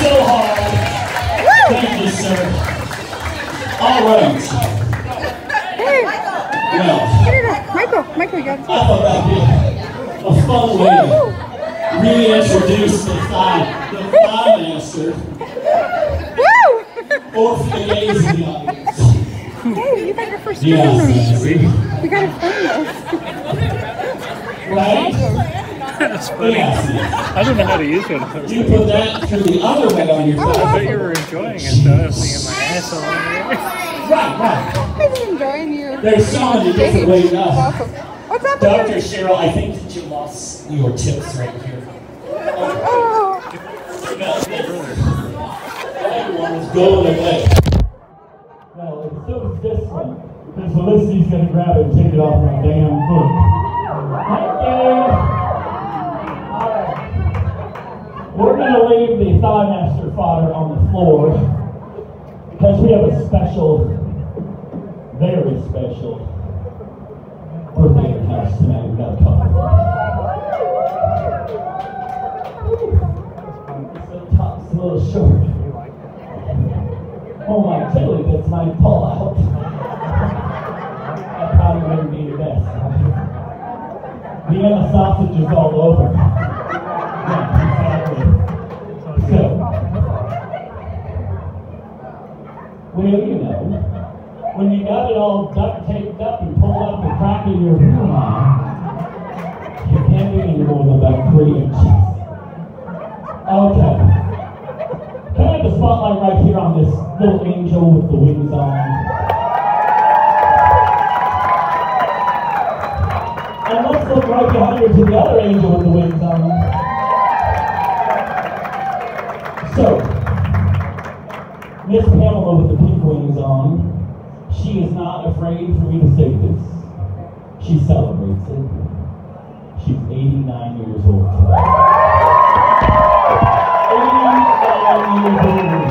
so hard. Thank you, sir. All right. Hey, Well, get it up. Michael, Michael, you got I thought that'd be a fun way to reintroduce the thigh, the thigh master, Woo! or for the gays in the audience. Hey, you got your first Yes, tournament. yes. We gotta film this. Right? That's funny. Yes. I don't know how to use one of those. You put that through the other way on your I thigh. bet you were enjoying it though. I was thinking my ass on there. Right, right. I've been enjoying you. There's so many different ways now. Welcome. What's up? Dr. Cheryl, I think that you lost your tips right here. Oh, Everyone was going away. Well, it's still this one. Because Felicity's going to grab it and take it off my damn foot. We're going to leave the thigh master fodder on the floor because we have a special, very special birthday house tonight. We got a couple. Top's a little short. Oh my chili, that's my pull out. That probably wouldn't be the best. Vienna sausage is all over. Yeah, you know, when you got it all duct taped up and pulled up the crack in your hairline, you can't do any more than about three inches. Okay. Can I have the spotlight right here on this little angel with the wings on? And let's look right behind her to the other angel with the wings on. So, Miss Pamela with the pink wings on, she is not afraid for me to say this. She celebrates it. She's 89 years old today. 89 years old.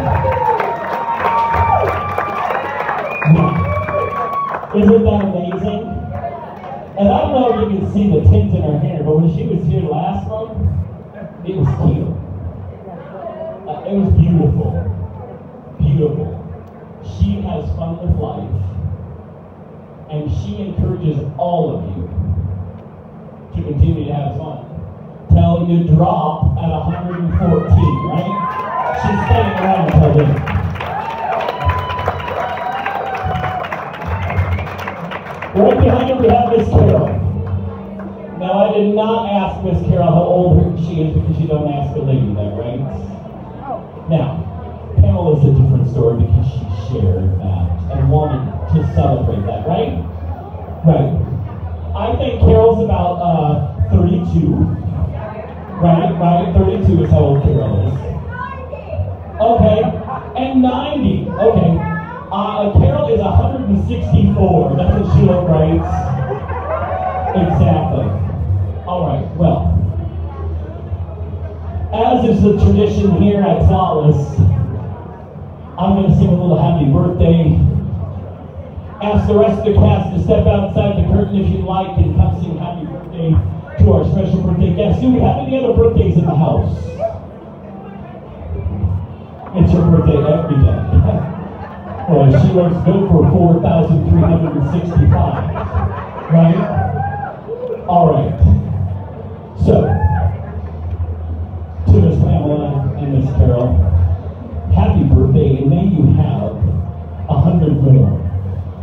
Isn't that amazing? And I don't know if you can see the tint in her hair, but when she was here last month, it was cute. Uh, it was beautiful. She has fun with life, and she encourages all of you to continue to have fun. Till you drop at 114, right? She's staying around until then. Right behind her, we have Miss Carol. Now, I did not ask Miss Carol how old she is because you don't ask a lady that, celebrate that, right? Right. I think Carol's about uh, 32. Right, right. 32 is how old Carol is. Okay. And 90. Okay. Uh, Carol is 164. That's what she right. Exactly. All right. Well, as is the tradition here at Flawless, I'm going to sing a little happy birthday. Ask the rest of the cast to step outside the curtain if you'd like and come sing happy birthday to our special birthday guest. Do we have any other birthdays in the house? It's your birthday every day. well, she looks good for 4,365. Right? All right. So, to Miss Pamela and Miss Carol, happy birthday, and may you have a hundred more.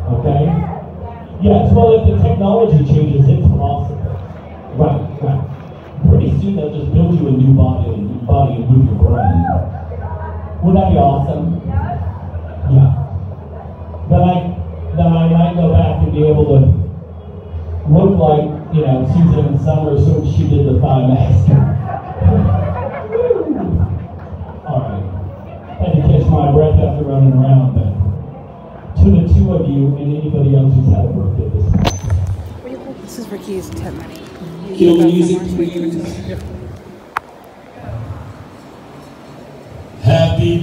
Okay? Yes, well, if the technology changes, it's possible. Right, right. Pretty soon they'll just build you a new body, a new body, and move your brain. Wouldn't that be awesome? Yeah. Then I, then I might go back and be able to look like, you know, Suzanne Somers when she did the thigh master. You and anybody else who's had a birthday this month. This is Ricky's tip money. Kill music, please.